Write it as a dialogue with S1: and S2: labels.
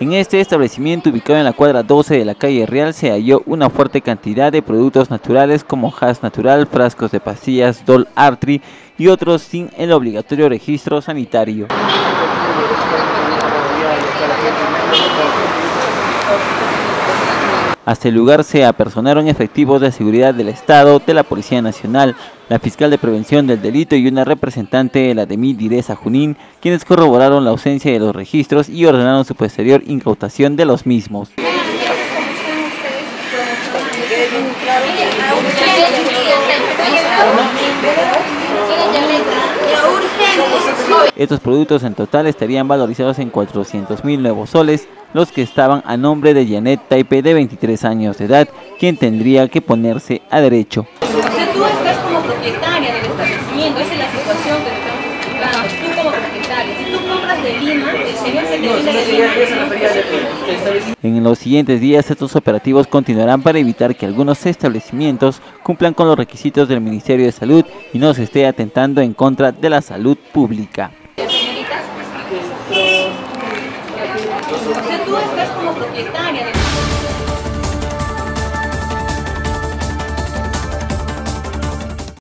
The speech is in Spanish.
S1: En este establecimiento ubicado en la cuadra 12 de la calle Real se halló una fuerte cantidad de productos naturales como Has natural, frascos de pastillas, Dol Artri y otros sin el obligatorio registro sanitario. Hasta el lugar se apersonaron efectivos de seguridad del Estado, de la Policía Nacional, la fiscal de prevención del delito y una representante de la DEMI Direza Junín, quienes corroboraron la ausencia de los registros y ordenaron su posterior incautación de los mismos. Estos productos en total estarían valorizados en 400 mil nuevos soles, los que estaban a nombre de Janet Taipe de 23 años de edad, quien tendría que ponerse a derecho.
S2: O sea, tú estás como propietaria del establecimiento, esa es la situación que te estamos explicando, tú como propietaria, si tú compras de Lima, el señor que te vende de Lima...
S1: En los siguientes días estos operativos continuarán para evitar que algunos establecimientos cumplan con los requisitos del Ministerio de Salud y no se esté atentando en contra de la salud pública.
S2: sea, tú estás como propietaria de...